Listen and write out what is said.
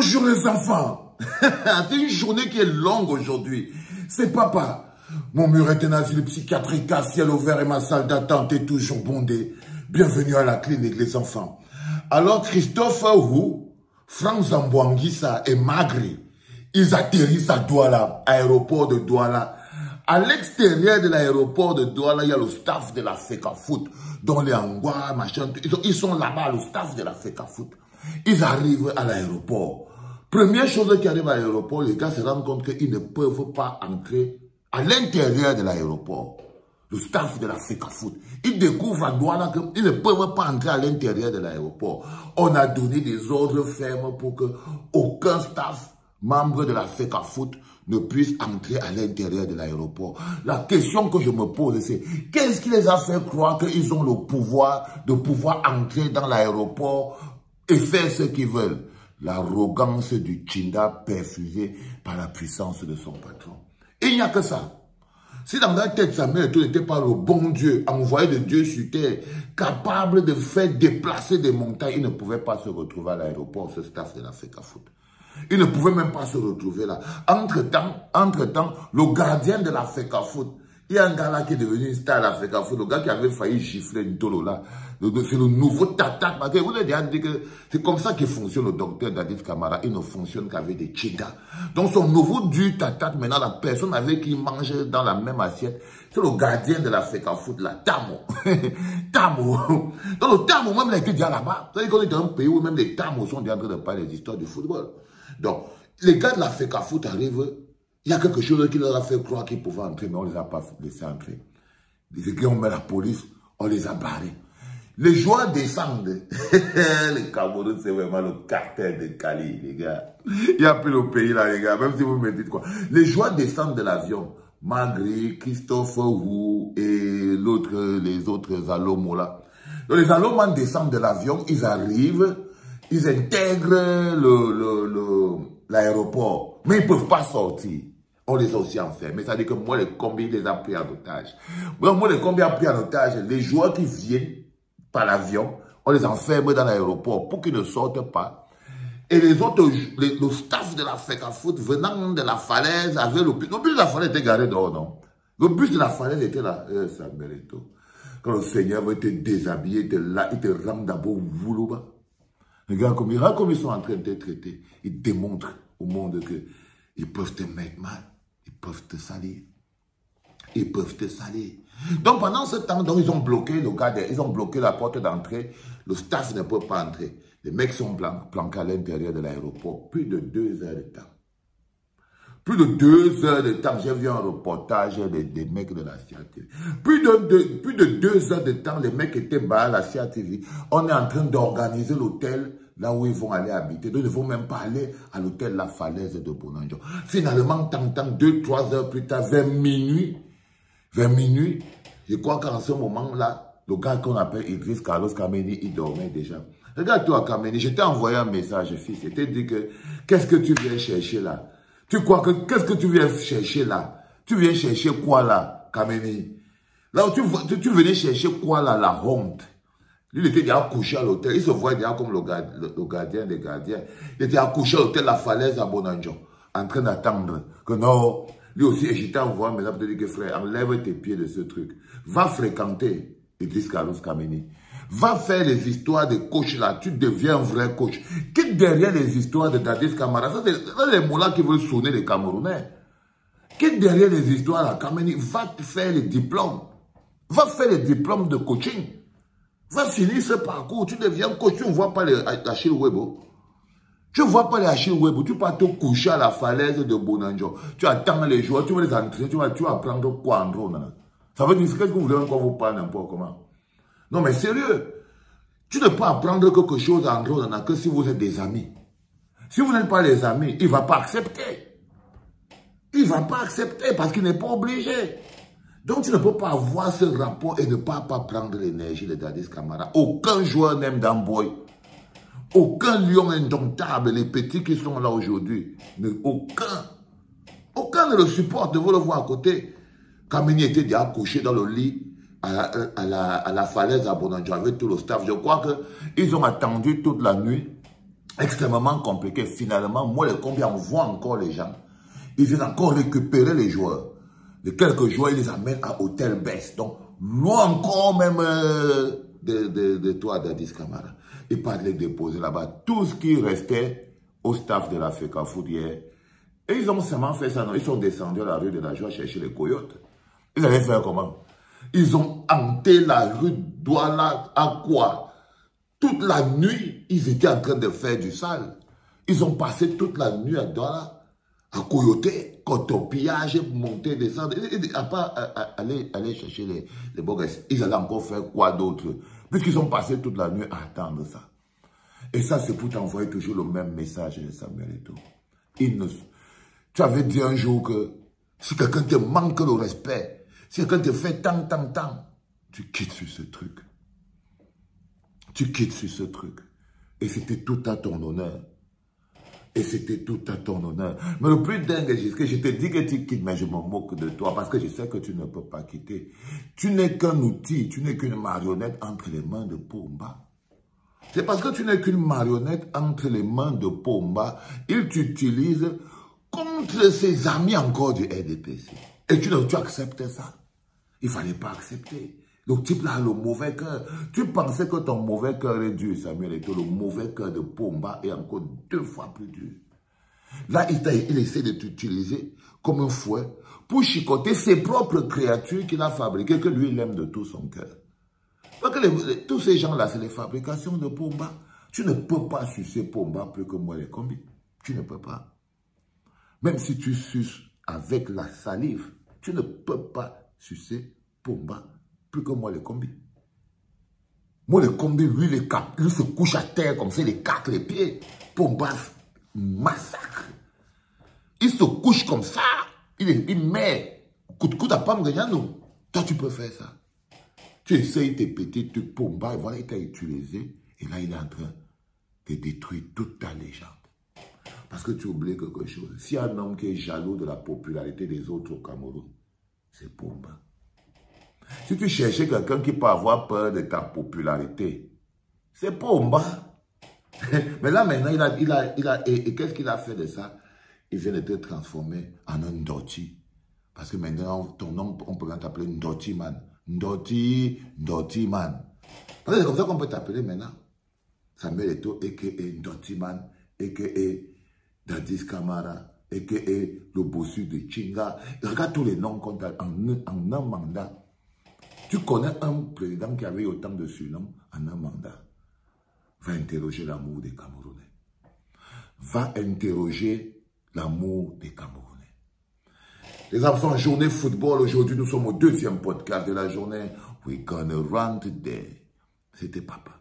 Bonjour les enfants. C'est une journée qui est longue aujourd'hui. C'est papa. Mon mur est un asile psychiatrique à ciel ouvert et ma salle d'attente est toujours bondée. Bienvenue à la clinique les enfants. Alors Christophe Wu, Franz Ambouanguissa et Magri, ils atterrissent à Douala, aéroport de Douala. À l'extérieur de l'aéroport de Douala, il y a le staff de la FECA Foot, dont les Angwa, machin, ils sont là-bas, le staff de la FECA Foot. Ils arrivent à l'aéroport. Première chose qui arrive à l'aéroport, les gars se rendent compte qu'ils ne peuvent pas entrer à l'intérieur de l'aéroport. Le staff de la FECAFOOT, ils découvrent à Douala qu'ils ne peuvent pas entrer à l'intérieur de l'aéroport. On a donné des ordres fermes pour que aucun staff membre de la FECAFOOT ne puisse entrer à l'intérieur de l'aéroport. La question que je me pose, c'est qu'est-ce qui les a fait croire qu'ils ont le pouvoir de pouvoir entrer dans l'aéroport et faire ce qu'ils veulent? L'arrogance du Tchinda perfusée par la puissance de son patron. Il n'y a que ça. Si dans la tête, sa mère n'était pas le bon Dieu, envoyé de Dieu sur terre, capable de faire déplacer des montagnes, il ne pouvait pas se retrouver à l'aéroport, ce staff de la FECAFOOT. Il ne pouvait même pas se retrouver là. Entre-temps, entre-temps, le gardien de la FECAFOOT, il y a un gars là qui est devenu une star à l'Afrique le gars qui avait failli gifler Ntolo là. C'est le nouveau tata. Vous avez déjà dit que c'est comme ça qu'il fonctionne le docteur Dadis Kamara. Il ne fonctionne qu'avec des chigas. Donc son nouveau du tata, maintenant la personne avec qui il mange dans la même assiette, c'est le gardien de l'Afrique foot là, Tamo. Tamo. Donc le Tamo, même il a été déjà là-bas. Vous savez qu'on est dans un pays où même les Tamo sont déjà en train de parler des histoires du football. Donc, les gars de l'Afrique foot arrivent il y a quelque chose qui leur a fait croire qu'ils pouvaient entrer, mais on ne les a pas laissés entrer. Les qui ont mis la police, on les a barrés. Les joueurs descendent. les Cameroun, c'est vraiment le cartel de Cali, les gars. Il n'y a plus le pays là, les gars, même si vous me dites quoi. Les joueurs descendent de l'avion. Magri, Christophe Wu et les autres Alomos là. Donc les Alomans descendent de l'avion, ils arrivent, ils intègrent l'aéroport, mais ils ne peuvent pas sortir on les a aussi enfermés. Ça veut dire que moi, les combis les a pris en otage. Moi, les combis a pris en otage les joueurs qui viennent par l'avion, on les enferme dans l'aéroport pour qu'ils ne sortent pas. Et les autres, le staff de la FECA Foot venant de la falaise avait le bus. Le bus de la falaise était garé dehors, non? Le bus de la falaise était là. Eh, ça. Quand le Seigneur veut te déshabiller, il te, là, il te rend d'abord Voulouba. Regarde comme, regarde comme ils sont en train de te traiter. Ils démontrent au monde qu'ils peuvent te mettre mal peuvent te salir. Ils peuvent te salir. Donc pendant ce temps, donc, ils ont bloqué le gars, ils ont bloqué la porte d'entrée. Le staff ne peut pas entrer. Les mecs sont planqués à l'intérieur de l'aéroport. Plus de deux heures de temps. Plus de deux heures de temps. J'ai vu un reportage des, mecs de la CIA Plus de, plus de deux heures de temps, les mecs étaient bas à la CIA TV. On est en train d'organiser l'hôtel là où ils vont aller habiter. Donc, ils ne vont même pas aller à l'hôtel La Falaise de Bonanjo. Finalement, tant, tant, deux, trois heures plus tard, vers minuit, vers minuit, je crois qu'en ce moment-là, le gars qu'on appelle Idriss Carlos Kameni, il dormait déjà. Regarde-toi, Kameni, je t'ai envoyé un message, fils. Je t'ai dit que, qu'est-ce que tu viens chercher là? Tu crois que, qu'est-ce que tu viens chercher là? Tu viens chercher quoi là, Kameni? Là où tu, tu, tu venais chercher quoi là, la honte? Lui, il était déjà couché à l'hôtel. Il se voit déjà comme le, gardien des gardiens. Il était accouché à l'hôtel La Falaise à Bonanjo, en train d'attendre que non. Lui aussi, j'étais en voie maintenant pour te dire que frère, enlève tes pieds de ce truc. Va fréquenter Idriss Carlos Kameni. Va faire les histoires de coach là. Tu deviens un vrai coach. Quitte derrière les histoires de Dadis Kamara. Ça, c'est les là qui veulent sonner les Camerounais. Quitte derrière les histoires là, Kameni. Va faire les diplômes. Va faire les diplômes de coaching. Va finir ce parcours, tu deviens coach, tu ne vois pas les Achille Webo. Tu ne vois pas les Achille Webo, tu vas te coucher à la falaise de Bonanjo. Tu attends les joueurs, tu vas les entraîner, tu vas, tu vas apprendre quoi en drone. Ça veut dire que vous voulez encore vous parler n'importe comment? Non mais sérieux, tu ne peux apprendre quelque chose en drone que si vous êtes des amis. Si vous n'êtes pas des amis, il ne va pas accepter. Il ne va pas accepter parce qu'il n'est pas obligé. Donc tu ne peux pas avoir ce rapport et ne pas, pas prendre l'énergie de Dadis Kamara. Aucun joueur n'aime Damboy. Aucun lion indomptable, les petits qui sont là aujourd'hui, aucun, aucun ne le supporte, vous le voir à côté. Kamini était déjà couché dans le lit à la, à la, falaise à Bonanjo avec tout le staff. Je crois qu'ils ont attendu toute la nuit extrêmement compliqué. Finalement, moi, les combien on voit encore les gens. Ils viennent encore récupérer les joueurs. Les quelques joueurs, ils les amènent à Hôtel Best. Donc, loin encore même euh, de, de, de, toi, d'Adis Camara. Ils partent les déposer là-bas. Tout ce qui restait au staff de la FECA hier. Et ils ont seulement fait ça. Non? Ils sont descendus à la rue de la Joie chercher les coyotes. Ils allaient faire comment? Ils ont hanté la rue Douala à quoi? Toute la nuit, ils étaient en train de faire du sale. Ils ont passé toute la nuit à Douala à coyoter, pillage, monter, descendre, à pas aller, chercher les, les Ils allaient encore faire quoi d'autre? Puisqu'ils ont passé toute la nuit à attendre ça. Et ça, c'est pour t'envoyer toujours le même message, Samuel et tout. Il ne, tu avais dit un jour que si quelqu'un te manque le respect, si quelqu'un te fait tant, tant, tant, tu quittes sur ce truc. Tu quittes sur ce truc. Et c'était tout à ton honneur. Et c'était tout à ton honneur. Mais le plus dingue, c'est que je te dis que tu quittes, mais je me moque de toi parce que je sais que tu ne peux pas quitter. Tu n'es qu'un outil, tu n'es qu'une marionnette entre les mains de Pomba. C'est parce que tu n'es qu'une marionnette entre les mains de Pomba, il t'utilise contre ses amis encore du RDPC. Et tu, tu acceptes ça. Il fallait pas accepter. Le type là le mauvais cœur. Tu pensais que ton mauvais cœur est dur, Samuel, et que le mauvais cœur de Pomba est encore deux fois plus dur. Là, il, il essaie de t'utiliser comme un fouet pour chicoter ses propres créatures qu'il a fabriquées, que lui, il aime de tout son cœur. Parce que tous ces gens-là, c'est les fabrications de Pomba. Tu ne peux pas sucer Pomba plus que moi les combis. Tu ne peux pas. Même si tu suces avec la salive, tu ne peux pas sucer Pomba plus que moi, les combis. Moi, les combis, lui, les cap, lui se couche à terre comme ça, il écarte les pieds. Pomba, massacre. Il se couche comme ça. Il, il met coup de coude à Pam nous. Toi, tu peux faire ça. Tu essayes de péter, tu Pomba, et voilà, il t'a utilisé. Et là, il est en train de détruire toute ta légende. Parce que tu oublies quelque chose. A un homme qui est jaloux de la popularité des autres au Cameroun, c'est Pomba. Si tu cherchais quelqu'un qui peut avoir peur de ta popularité, c'est Pomba. Mais là, maintenant, il a, il a, il a, et, qu'est-ce qu'il a fait de ça? Il vient de te transformer en un Ndoti. Parce que maintenant, ton nom, on peut t'appeler Ndoti Man. Ndoti, Ndoti Man. C'est comme ça qu'on peut t'appeler maintenant. Samuel Eto, a.k.a. Ndoti Man, a.k.a. Dadis Kamara, a.k.a. le bossu de Chinga. Regarde tous les noms qu'on a en, en un mandat. Tu connais un président qui avait autant de surnoms en un mandat? Va interroger l'amour des Camerounais. Va interroger l'amour des Camerounais. Les enfants, journée football. Aujourd'hui, nous sommes au deuxième podcast de la journée. We gonna run today. C'était papa.